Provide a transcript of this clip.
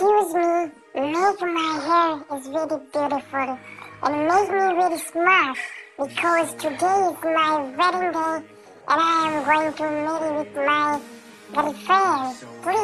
Excuse me, make my hair is really beautiful and make me really smart because today is my wedding day and I am going to marry with my girlfriend. Please.